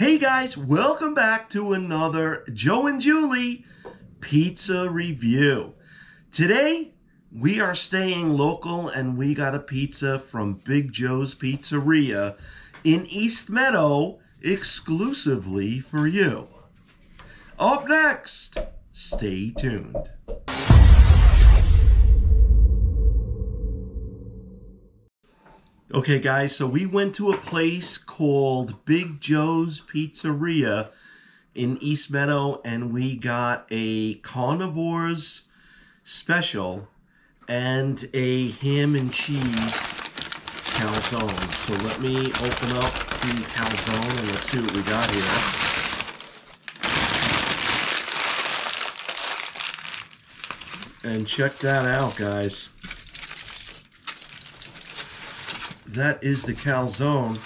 Hey guys, welcome back to another Joe and Julie pizza review. Today, we are staying local and we got a pizza from Big Joe's Pizzeria in East Meadow exclusively for you. Up next, stay tuned. Okay, guys, so we went to a place called Big Joe's Pizzeria in East Meadow and we got a carnivores special and a ham and cheese calzone. So let me open up the calzone and let's see what we got here. And check that out, guys. That is the calzone.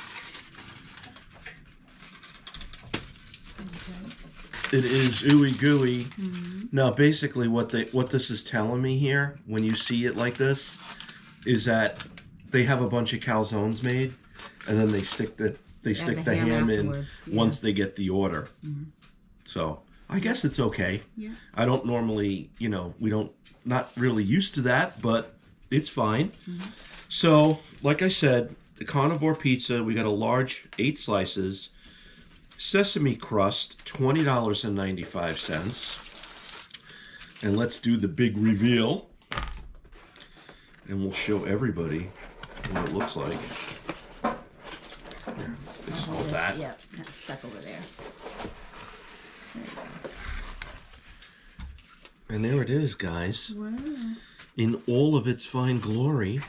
It is ooey gooey. Mm-hmm. Now, basically, what they what this is telling me here, when you see it like this, is that they have a bunch of calzones made, and then they stick the they stick the, the ham, ham in yeah. once they get the order. Mm-hmm. So I guess it's okay. Yeah. I don't normally, you know, we don't not really used to that, but it's fine. Mm-hmm. So, like I said, the carnivore pizza, we got a large eight slices, sesame crust, $20.95. And let's do the big reveal. And we'll show everybody what it looks like. Here, they that. Yep, that's stuck over there. there and there it is, guys. Wow. In all of its fine glory.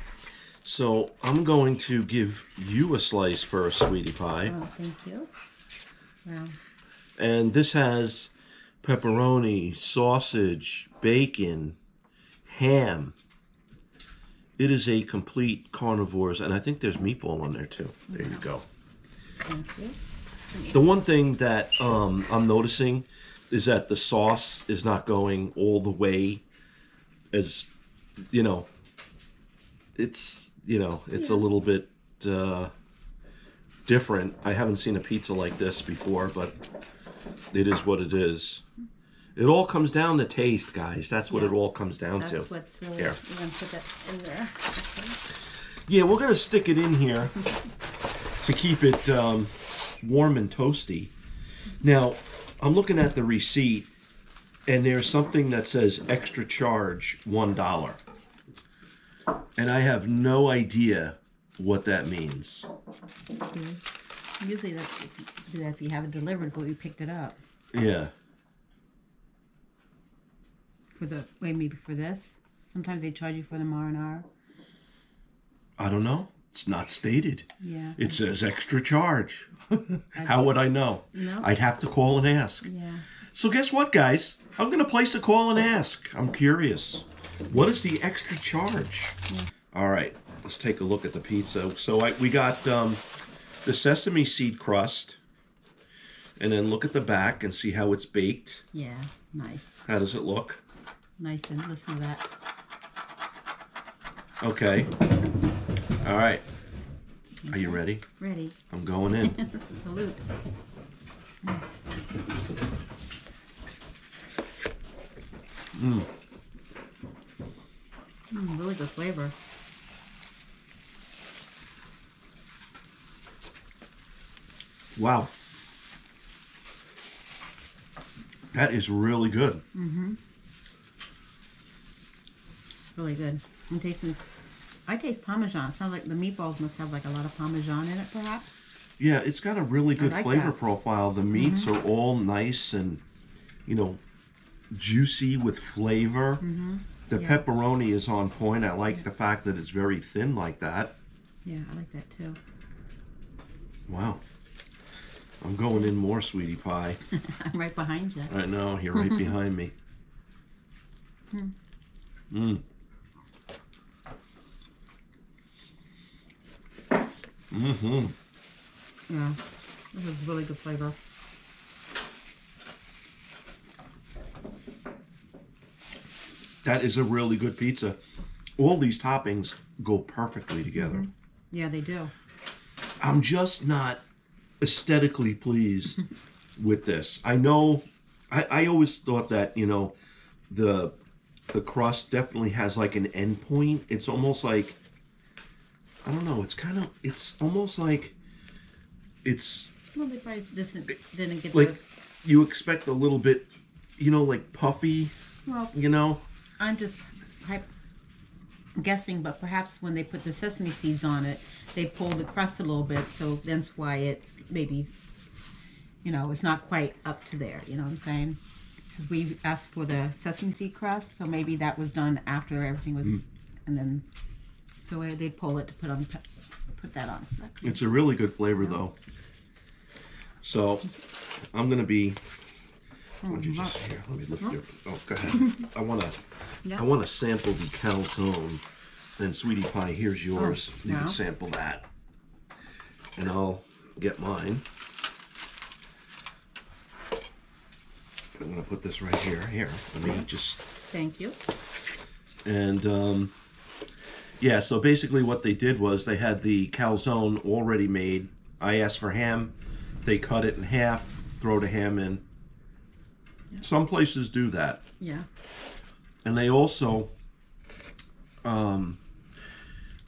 So I'm going to give you a slice first, sweetie pie. Oh, thank you. Wow. And this has pepperoni, sausage, bacon, ham. It is a complete carnivores, and I think there's meatball on there too. There you go. Thank you. The one thing that um, I'm noticing is that the sauce is not going all the way as, you know, it's you know, it's yeah. a little bit uh, different. I haven't seen a pizza like this before, but it is what it is. It all comes down to taste, guys. That's what yeah. it all comes down That's to. What's really, here. We're gonna put that in there. Okay. Yeah, we're gonna stick it in here to keep it um, warm and toasty. Now, I'm looking at the receipt, and there's something that says extra charge one dollar and I have no idea what that means. Mm-hmm. Usually that's if you, that if you have it delivered, but we picked it up. Yeah. For the wait, maybe for this. Sometimes they charge you for the marinara. I don't know. It's not stated. Yeah. It says extra charge. How would I know? No. I'd have to call and ask. Yeah. So guess what, guys? I'm gonna place a call and ask. I'm curious. What is the extra charge? Yeah. All right, let's take a look at the pizza. So I, we got um, the sesame seed crust, and then look at the back and see how it's baked. Yeah, nice. How does it look? Nice and listen to that. Okay. All right. Are you ready? Ready. I'm going in. Salute. Mmm. Mm, really good flavor. Wow. That is really good. Mm-hmm. Really good. I'm tasting, I taste Parmesan. It sounds like the meatballs must have like a lot of Parmesan in it, perhaps. Yeah, it's got a really good like flavor that. profile. The meats mm-hmm. are all nice and, you know, juicy with flavor. Mm-hmm. The yeah. pepperoni is on point. I like yeah. the fact that it's very thin like that. Yeah, I like that too. Wow. I'm going in more, sweetie pie. I'm right behind you. I know, you're right behind me. Hmm. Mmm. Mm-hmm. Yeah, this is really good flavor. That is a really good pizza. All these toppings go perfectly together. Mm -hmm. Yeah, they do. I'm just not aesthetically pleased with this. I know I, I always thought that, you know, the the crust definitely has like an end point. It's almost like I don't know, it's kind of it's almost like it's Well, they probably didn't, didn't get like the. you expect a little bit, you know, like puffy, Well, you know. I'm just guessing, but perhaps when they put the sesame seeds on it, they pull the crust a little bit, so that's why it's maybe, you know, it's not quite up to there. You know what I'm saying? Because we asked for the sesame seed crust, so maybe that was done after everything was, mm. and then so they pull it to put on, put that on. So that It's a really good flavor though. So I'm gonna be. Don't you just here? Let me lift your. Oh, go ahead. I wanna. Yeah. I wanna sample the calzone. And sweetie pie, here's yours. you yeah. can sample that, and I'll get mine. I'm gonna put this right here. Here, let me just Thank you. and um, yeah, so basically what they did was they had the calzone already made. I asked for ham. They cut it in half, throw the ham in. Some places do that. Yeah. And they also um,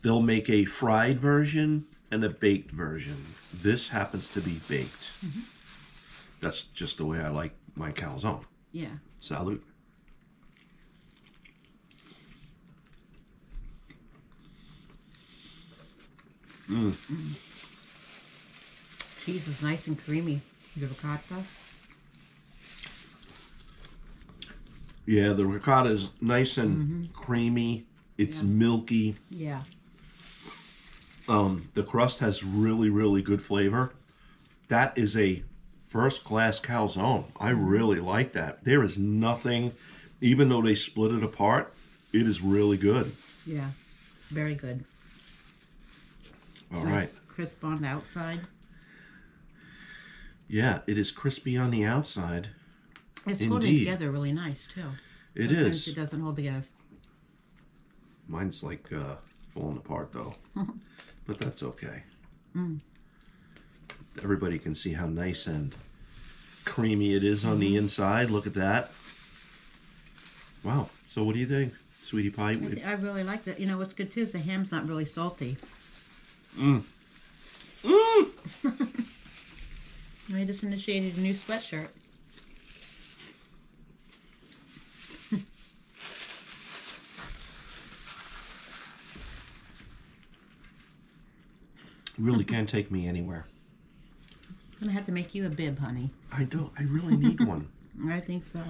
they'll make a fried version and a baked version. This happens to be baked. Mm-hmm. That's just the way I like my calzone. Yeah. Salute. Mm. Mm. Cheese is nice and creamy. The ricotta. Yeah, the ricotta is nice and creamy. It's Yeah. milky. Yeah. Um, the crust has really, really good flavor. That is a first class calzone. I really like that. There is nothing, even though they split it apart, it is really good. Yeah. Very good. All right. Nice Crisp on the outside. Yeah, it is crispy on the outside. It's holding together really nice too. It Sometimes is. It doesn't hold together. Mine's like uh, falling apart though, but that's okay. Everybody can see how nice and creamy it is on the inside. Look at that. Wow. So what do you think, sweetie pie? I, I really like that. You know what's good too is the ham's not really salty. Mm. I just initiated a new sweatshirt. Really can't take me anywhere. I'm gonna have to make you a bib, honey. I don't. I really need one. I think so.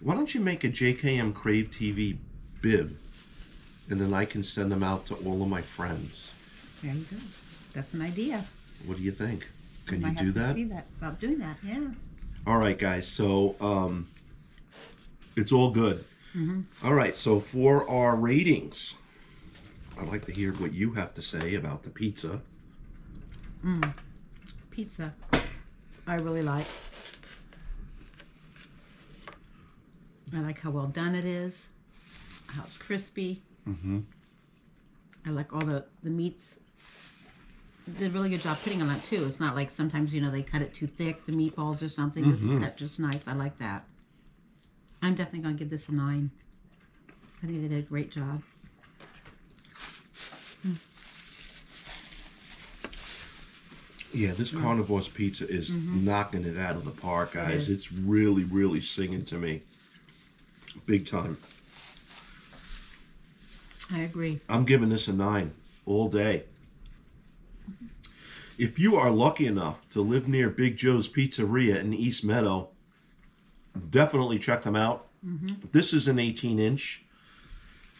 Why don't you make a JKM Crave TV bib, and then I can send them out to all of my friends. There you go. That's an idea. What do you think? Can you do have to that? See that about doing that? Yeah. All right, guys. So um, it's all good. All right. So for our ratings, I'd like to hear what you have to say about the pizza. Pizza. I really like. I like how well done it is. How it's crispy. Mm-hmm. I like all the the meats. They did a really good job putting on that too. It's not like sometimes you know they cut it too thick, the meatballs or something. This is cut just nice. I like that. I'm definitely gonna give this a nine. I think they did a great job. Yeah, this mm. carnivore's pizza is mm-hmm. knocking it out of the park, guys. is. It's really, really singing to me, big time. I agree. I'm giving this a nine all day. If you are lucky enough to live near Big Joe's Pizzeria in East Meadow, definitely check them out. Mm-hmm. This is an 18 inch.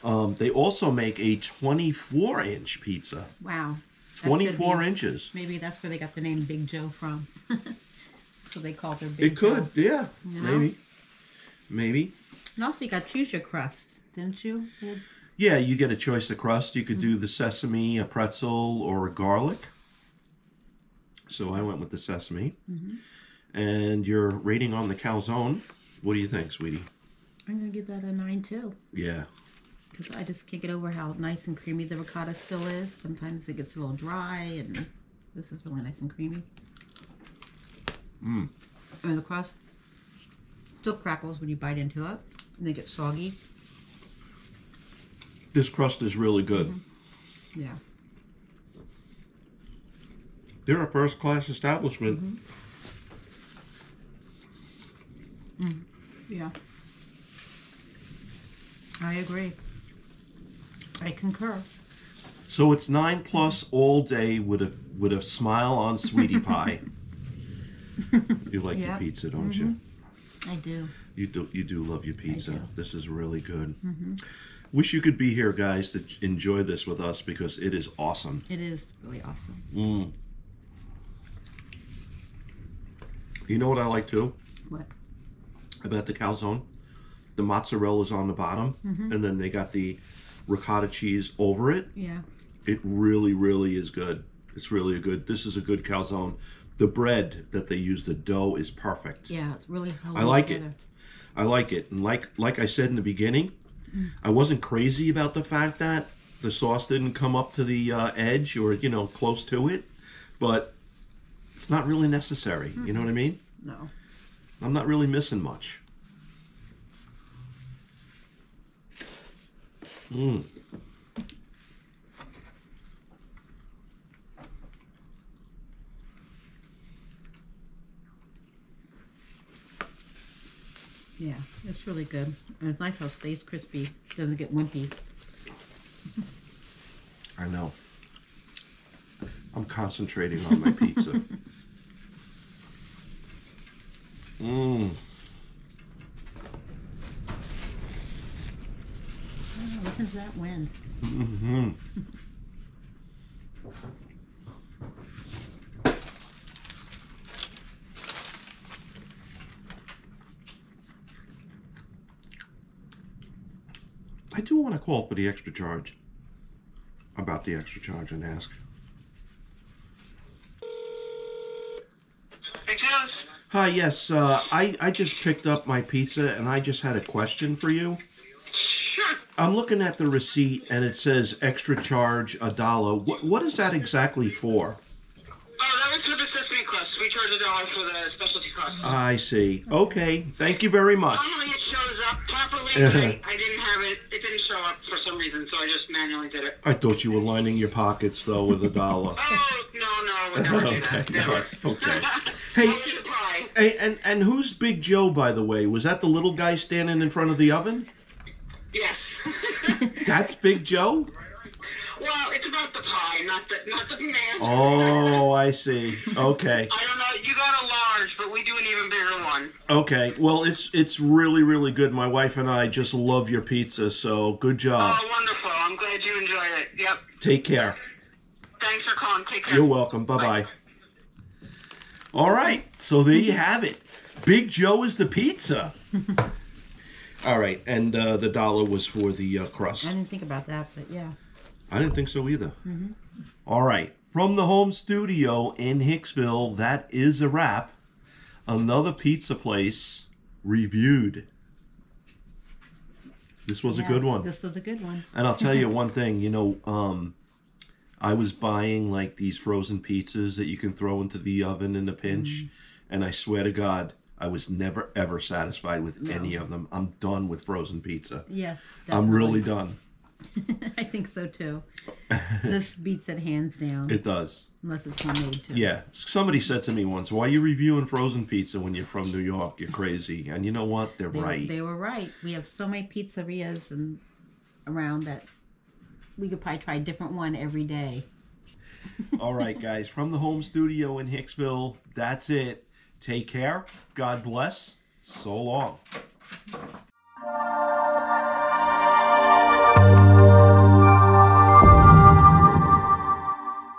Um, they also make a 24 inch pizza. Wow. That could 24 be- inches. Maybe that's where they got the name Big Joe from. so they called their Big It could, Joe. yeah, You know? maybe, maybe. And also, you got to choose your crust, didn't you? Yeah. You get a choice of crust. You could do the sesame, a pretzel, or a garlic. So I went with the sesame. Mm-hmm. And your rating on the calzone, what do you think, sweetie? I'm gonna give that a nine too, Yeah. Because I just can't get over how nice and creamy the ricotta still is. Sometimes it gets a little dry, and this is really nice and creamy. Mm. And the crust still crackles when you bite into it. And they get soggy. This crust is really good. Mm-hmm. Yeah. They're a first class establishment. Mm. Yeah. I agree. I concur. So it's nine plus all day with a with a smile on sweetie pie. you like your Yep. pizza, don't you? I do. You do you do love your pizza. Mm-hmm. This is really good. Wish you could be here, guys, to enjoy this with us because it is awesome. It is really awesome. Mm. You know what I like too What? about the calzone? The mozzarella's on the bottom, Mm-hmm. and then they got the ricotta cheese over it. Yeah. It really, really is good. It's really a good. This is a good calzone. The bread that they use, the dough is perfect. Yeah. It's really I like it. I like it, and like like I said in the beginning, I wasn't crazy about the fact that the sauce didn't come up to the uh, edge or you know close to it, but it's not really necessary. You know what I mean? No. I'm not really missing much. Mm. Yeah. It's really good. And it's nice how it stays crispy. Doesn't get wimpy. I know. I'm concentrating on my pizza. Mmm. Oh, listen to that wind. hmm I do want to call for the extra charge. About the extra charge and ask. Hi, yes, uh, I, I just picked up my pizza and I just had a question for you. I'm looking at the receipt and it says extra charge a dollar. What, what is that exactly for? Oh, that was for the sesame crust. We charge a dollar for the specialty crust. I see. Okay, thank you very much. Normally it shows up properly, but I, I didn't have it. It didn't show up for some reason, so I just manually did it. I thought you were lining your pockets though with a dollar. Oh, no, no, we never do that. Okay, Never. alright, okay. Hey- Only the pie. Hey, and and who's Big Joe, by the way? Was that the little guy standing in front of the oven? Yes. That's Big Joe. well, it's about the pie, not the not the man. Oh, I see. Okay, I don't know. You got a large, but we do an even bigger one. okay. Well, it's it's really really good. My wife and I just love your pizza, so good job. Oh, wonderful. I'm glad you enjoyed it. Yep. Take care. Thanks for calling. Take care. You're welcome. Bye bye. All right, so there you have it. Big Joe is the pizza. All right, and uh, the dollar was for the uh, crust. I didn't think about that, but yeah. I didn't think so either. All right. From the home studio in Hicksville, that is a wrap. Another pizza place reviewed. This was a good one. This was a good one. And I'll tell you one thing, you know, um, I was buying like these frozen pizzas that you can throw into the oven in a pinch, and I swear to God, I was never ever satisfied with any of them. I'm done with frozen pizza. Yes. I'm really done. I think so too. this beats it hands down, It does. unless it's homemade too. Yeah, somebody said to me once, "Why are you reviewing frozen pizza when you're from New York? You're crazy." And you know what? They're They, right. they were right. We have so many pizzerias and around that we could probably try a different one every day. All right, guys, from the home studio in Hicksville, that's it. Take care. God bless. So long.